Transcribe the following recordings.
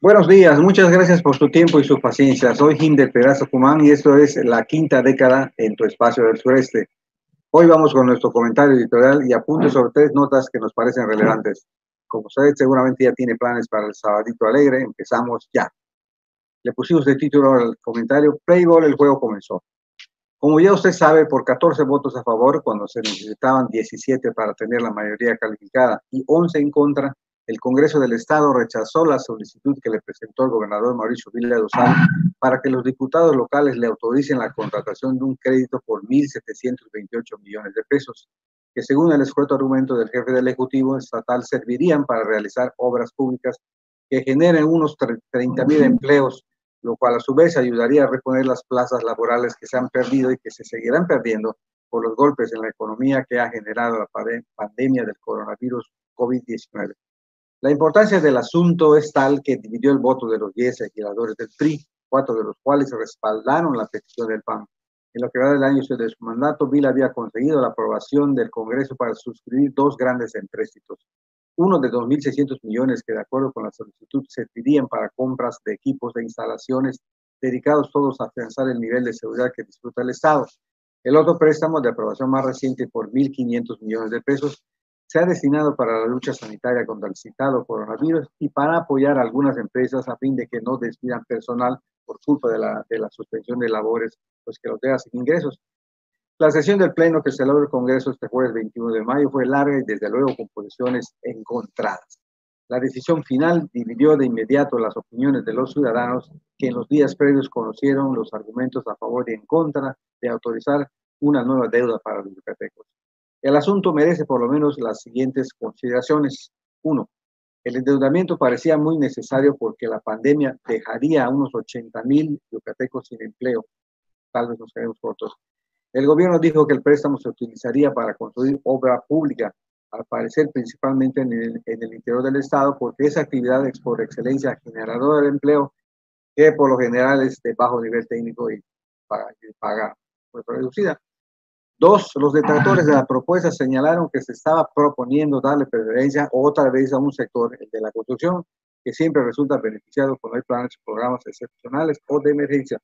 Buenos días, muchas gracias por su tiempo y su paciencia. Soy Hinder Perazo Cumán y esto es la quinta década en tu espacio del sureste. Hoy vamos con nuestro comentario editorial y apunte sobre tres notas que nos parecen relevantes. Como usted seguramente ya tiene planes para el sabadito alegre, empezamos ya. Le pusimos de título al comentario, Playball, el juego comenzó. Como ya usted sabe, por 14 votos a favor, cuando se necesitaban 17 para tener la mayoría calificada y 11 en contra, el Congreso del Estado rechazó la solicitud que le presentó el gobernador Mauricio Villa Dosal para que los diputados locales le autoricen la contratación de un crédito por 1.728 millones de pesos, que según el escueto argumento del jefe del Ejecutivo Estatal servirían para realizar obras públicas que generen unos 30.000 empleos lo cual a su vez ayudaría a reponer las plazas laborales que se han perdido y que se seguirán perdiendo por los golpes en la economía que ha generado la pandemia del coronavirus COVID-19. La importancia del asunto es tal que dividió el voto de los 10 legisladores del PRI, cuatro de los cuales respaldaron la petición del PAN. En lo que va del año de su mandato, Bill había conseguido la aprobación del Congreso para suscribir dos grandes empréstitos, uno de 2.600 millones que de acuerdo con la solicitud servirían para compras de equipos de instalaciones dedicados todos a afianzar el nivel de seguridad que disfruta el Estado. El otro préstamo de aprobación más reciente por 1.500 millones de pesos se ha destinado para la lucha sanitaria contra el citado coronavirus y para apoyar a algunas empresas a fin de que no despidan personal por culpa de la, de la suspensión de labores, pues que los deja sin ingresos. La sesión del Pleno que celebró el Congreso este jueves 21 de mayo fue larga y desde luego con posiciones encontradas. La decisión final dividió de inmediato las opiniones de los ciudadanos que en los días previos conocieron los argumentos a favor y en contra de autorizar una nueva deuda para los yucatecos. El asunto merece por lo menos las siguientes consideraciones. Uno, el endeudamiento parecía muy necesario porque la pandemia dejaría a unos 80 mil yucatecos sin empleo. Tal vez nos quedemos cortos. El gobierno dijo que el préstamo se utilizaría para construir obra pública, al parecer principalmente en el, interior del Estado, porque esa actividad es por excelencia generadora de empleo, que por lo general es de bajo nivel técnico y paga, pues, reducida. Dos, los detractores de la propuesta señalaron que se estaba proponiendo darle preferencia otra vez a un sector, el de la construcción, que siempre resulta beneficiado cuando hay planes programas excepcionales o de emergencia.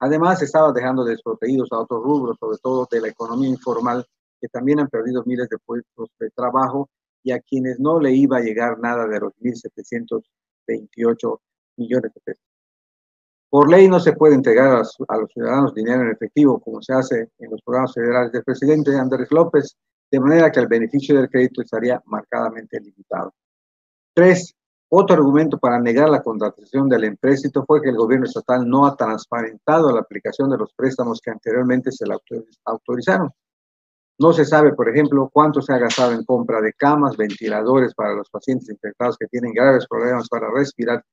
Además, estaba dejando desprotegidos a otros rubros, sobre todo de la economía informal, que también han perdido miles de puestos de trabajo y a quienes no le iba a llegar nada de los 1.728 millones de pesos. Por ley no se puede entregar a, los ciudadanos dinero en efectivo, como se hace en los programas federales del presidente Andrés López, de manera que el beneficio del crédito estaría marcadamente limitado. Tres, otro argumento para negar la contratación del empréstito fue que el gobierno estatal no ha transparentado la aplicación de los préstamos que anteriormente se le autorizaron. No se sabe, por ejemplo, cuánto se ha gastado en compra de camas, ventiladores para los pacientes infectados que tienen graves problemas para respirar,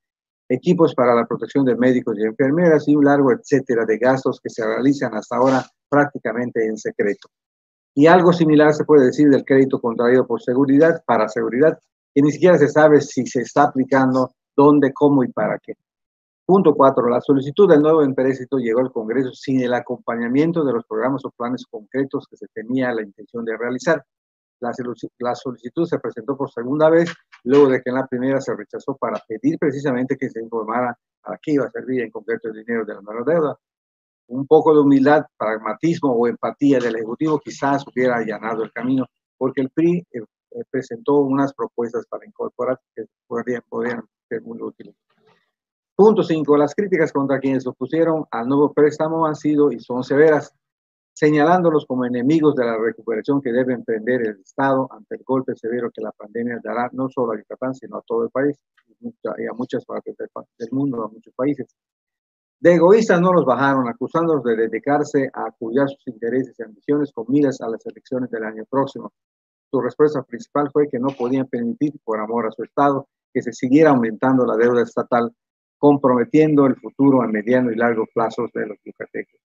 equipos para la protección de médicos y enfermeras y un largo etcétera de gastos que se realizan hasta ahora prácticamente en secreto. Y algo similar se puede decir del crédito contraído por seguridad, para seguridad, que ni siquiera se sabe si se está aplicando, dónde, cómo y para qué. Punto cuatro, la solicitud del nuevo empréstito llegó al Congreso sin el acompañamiento de los programas o planes concretos que se tenía la intención de realizar. La, solicitud se presentó por segunda vez, luego de que en la primera se rechazó para pedir precisamente que se informara a qué iba a servir en concreto el dinero de la nueva deuda. Un poco de humildad, pragmatismo o empatía del Ejecutivo quizás hubiera allanado el camino, porque el PRI eh, presentó unas propuestas para incorporar que podrían, podrían ser muy útiles. Punto 5. Las críticas contra quienes opusieron al nuevo préstamo han sido y son severas, señalándolos como enemigos de la recuperación que debe emprender el Estado ante el golpe severo que la pandemia dará no solo a Yucatán, sino a todo el país y a muchas partes del mundo, a muchos países. De egoístas no los bajaron, acusándolos de dedicarse a apoyar sus intereses y ambiciones con miras a las elecciones del año próximo. Su respuesta principal fue que no podían permitir, por amor a su Estado, que se siguiera aumentando la deuda estatal, comprometiendo el futuro a mediano y largo plazo de los yucatecos.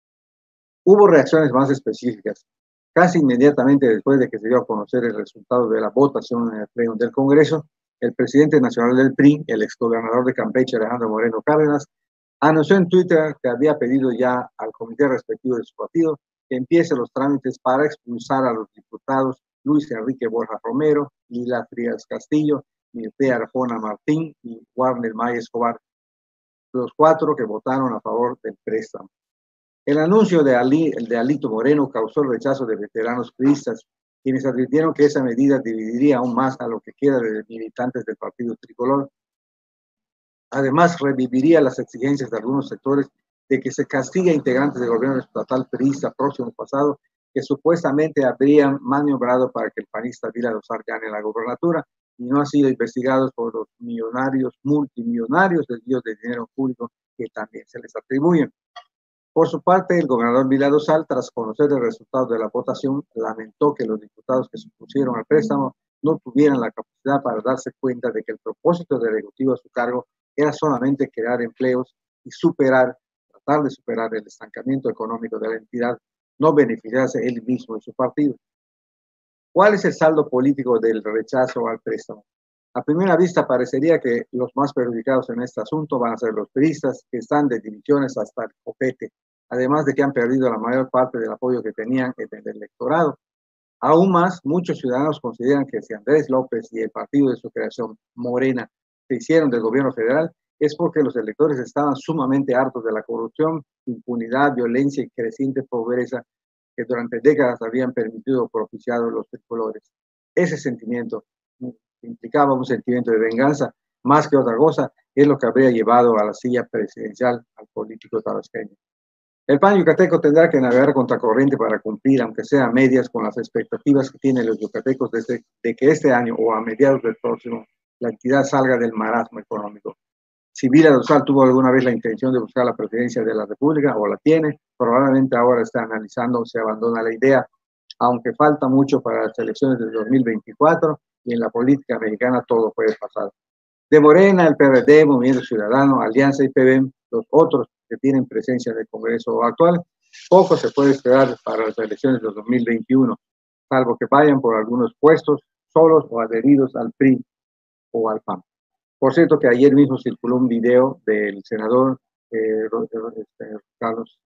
Hubo reacciones más específicas. Casi inmediatamente después de que se dio a conocer el resultado de la votación en el pleno del Congreso, el presidente nacional del PRI, el exgobernador de Campeche, Alejandro Moreno Cárdenas, anunció en Twitter que había pedido ya al comité respectivo de su partido que empiece los trámites para expulsar a los diputados Luis Enrique Borja Romero, Lila Frías Castillo Mirtea Arjona Martín y Warner May Escobar, los cuatro que votaron a favor del préstamo. El anuncio de, Ali, de Alito Moreno causó el rechazo de veteranos priistas, quienes advirtieron que esa medida dividiría aún más a lo que queda de militantes del partido tricolor. Además, reviviría las exigencias de algunos sectores de que se castigue a integrantes del gobierno estatal priista próximo pasado que supuestamente habrían maniobrado para que el panista Vila Dosar gane la gobernatura y no han sido investigados por los millonarios, multimillonarios desvíos de dinero público que también se les atribuyen. Por su parte, el gobernador Vila Dosal, tras conocer el resultado de la votación, lamentó que los diputados que se opusieron al préstamo no tuvieran la capacidad para darse cuenta de que el propósito del Ejecutivo a su cargo era solamente crear empleos y superar, tratar de superar el estancamiento económico de la entidad no beneficiarse él mismo y su partido. ¿Cuál es el saldo político del rechazo al préstamo? A primera vista parecería que los más perjudicados en este asunto van a ser los periodistas que están de divisiones hasta el copete, además de que han perdido la mayor parte del apoyo que tenían en el electorado. Aún más, muchos ciudadanos consideran que si Andrés López y el partido de su creación, Morena, se hicieron del gobierno federal, es porque los electores estaban sumamente hartos de la corrupción, impunidad, violencia y creciente pobreza que durante décadas habían permitido propiciar los tricolores. Ese sentimiento implicaba un sentimiento de venganza, más que otra cosa, es lo que habría llevado a la silla presidencial al político tabasqueño. El PAN yucateco tendrá que navegar contra corriente para cumplir, aunque sea medias, con las expectativas que tienen los yucatecos desde, de que este año o a mediados del próximo la entidad salga del marasmo económico. Si Vila Dosal tuvo alguna vez la intención de buscar la presidencia de la República o la tiene, probablemente ahora está analizando si abandona la idea, aunque falta mucho para las elecciones del 2024 y en la política mexicana todo puede pasar. De Morena, el PRD, Movimiento Ciudadano, Alianza y PBM, los otros que tienen presencia en el Congreso actual, poco se puede esperar para las elecciones del 2021, salvo que vayan por algunos puestos solos o adheridos al PRI o al PAN. Por cierto que ayer mismo circuló un video del senador eh, este, Carlos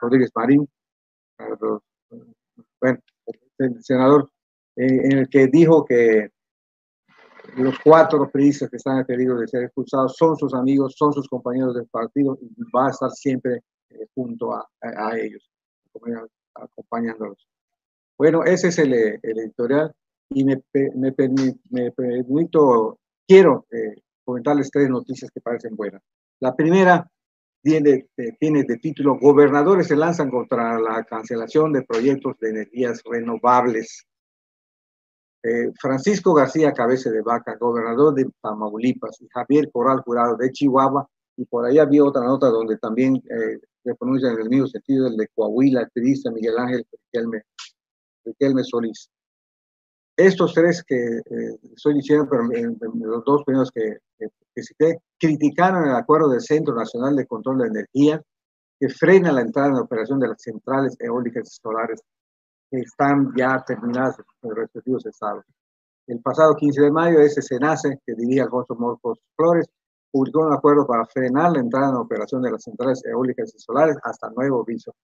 Rodríguez Marín, bueno, el senador, eh, en el que dijo que los cuatro periodistas que están pedido de ser expulsados son sus amigos, son sus compañeros del partido y va a estar siempre eh, junto a, ellos, acompañándolos. Bueno, ese es el, editorial y me, me, me permito quiero eh, comentarles tres noticias que parecen buenas. La primera tiene, tiene de título Gobernadores se lanzan contra la cancelación de proyectos de energías renovables. Eh, Francisco García Cabeza de Vaca, gobernador de Tamaulipas, y Javier Corral Jurado de Chihuahua, y por ahí había otra nota donde también eh, se pronuncia en el mismo sentido el de Coahuila, el periodista Miguel Ángel Riquelme, Riquelme Solís. Estos tres que eh, estoy diciendo, pero los dos primeros que, que, cité, criticaron el acuerdo del Centro Nacional de Control de Energía que frena la entrada en operación de las centrales eólicas y solares que están ya terminadas en los respectivos estados. El pasado 15 de mayo, ese SENACE, que dirige Alfonso Morcos Flores, publicó un acuerdo para frenar la entrada en operación de las centrales eólicas y solares hasta nuevo aviso.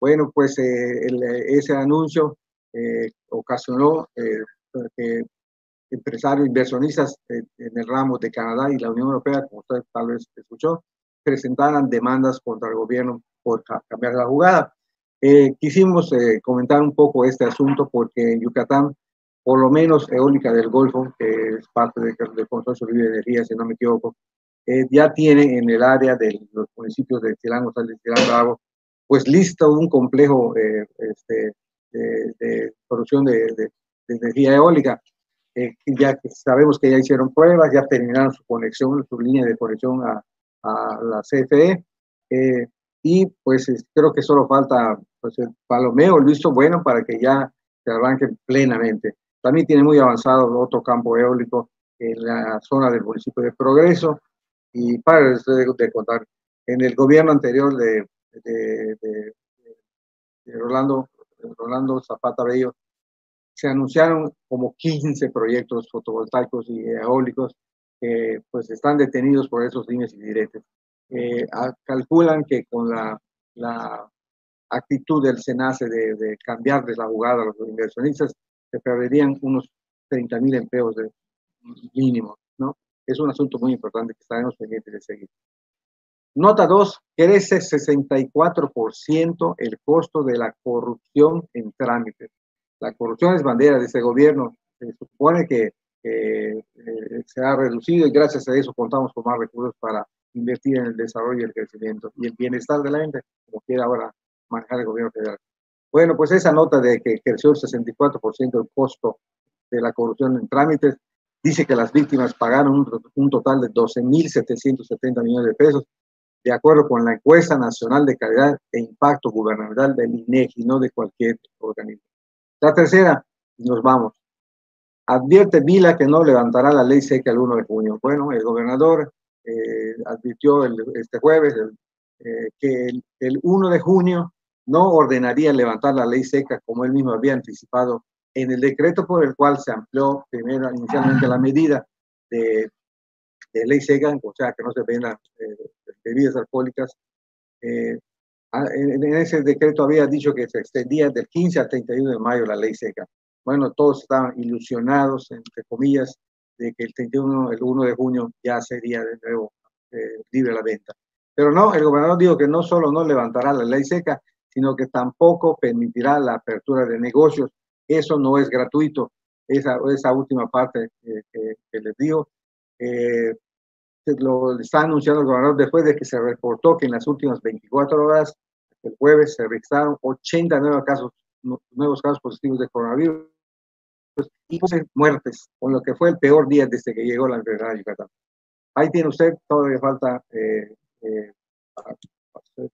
Bueno, pues eh, ese anuncio eh, ocasionó eh, que empresarios, inversionistas en el ramo de Canadá y la Unión Europea, como usted tal vez escuchó, presentaran demandas contra el gobierno por cambiar la jugada. Eh, quisimos comentar un poco este asunto porque en Yucatán, por lo menos Eólica del Golfo, que es parte del, Consorcio de Energía, si ya tiene en el área de los municipios de Chilango, Sal de Chilango, pues listo un complejo este, de, producción de, energía eólica. Eh, ya sabemos que ya hicieron pruebas, ya terminaron su conexión, su línea de conexión a, a la CFE. Eh, y pues creo que solo falta pues, el palomeo, el visto bueno para que ya se arranque plenamente. También tiene muy avanzado otro campo eólico en la zona del municipio de Progreso. Y para de, de contar, en el gobierno anterior de, de, de Rolando Rolando Zapata Bello, se anunciaron como 15 proyectos fotovoltaicos y eólicos que pues están detenidos por esos líneas y diretes. Eh, calculan que con la, la actitud del SENACE de, de cambiarles la jugada a los inversionistas, se perderían unos 30 mil empleos de mínimos, ¿no? Es un asunto muy importante que estaremos pendientes de seguir. Nota 2, crece 64% el costo de la corrupción en trámites. La corrupción es bandera de este gobierno. Se supone que eh, se ha reducido y gracias a eso contamos con más recursos para invertir en el desarrollo y el crecimiento y el bienestar de la gente, como quiere ahora manejar el gobierno federal. Bueno, pues esa nota de que creció el 64% el costo de la corrupción en trámites dice que las víctimas pagaron un, un total de 12.770 millones de pesos, de acuerdo con la encuesta nacional de calidad e impacto gubernamental del INEGI, no de cualquier organismo. La tercera, nos vamos. Advierte Vila que no levantará la ley seca el 1 de junio. Bueno, el gobernador eh, advirtió este jueves eh, que el, el 1 de junio no ordenaría levantar la ley seca como él mismo había anticipado en el decreto por el cual se amplió inicialmente la medida de, ley seca, o sea, que no se vendan eh, bebidas alcohólicas. Eh, en, en, ese decreto había dicho que se extendía del 15 al 31 de mayo la ley seca bueno, todos estaban ilusionados, entre comillas, de que el 31, el 1 de junio ya sería de nuevo eh, libre la venta. Pero no, el gobernador dijo que no solo no levantará la ley seca, sino que tampoco permitirá la apertura de negocios. Eso no es gratuito. Esa, esa última parte que, que, les digo, eh, lo está anunciando el gobernador después de que se reportó que en las últimas 24 horas, el jueves, se registraron 80 nuevos casos, nuevos casos positivos de coronavirus y muertes, con lo que fue el peor día desde que llegó la enfermedad de Yucatán. Ahí tiene usted, todavía falta eh, eh,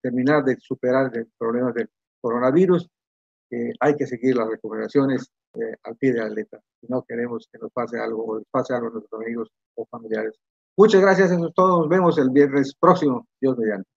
terminar de superar el problema del coronavirus. Eh, hay que seguir las recomendaciones eh, al pie de la letra. No queremos que nos pase algo o pase algo a nuestros amigos o familiares. Muchas gracias, eso es todo. Nos vemos el viernes próximo. Dios mediante.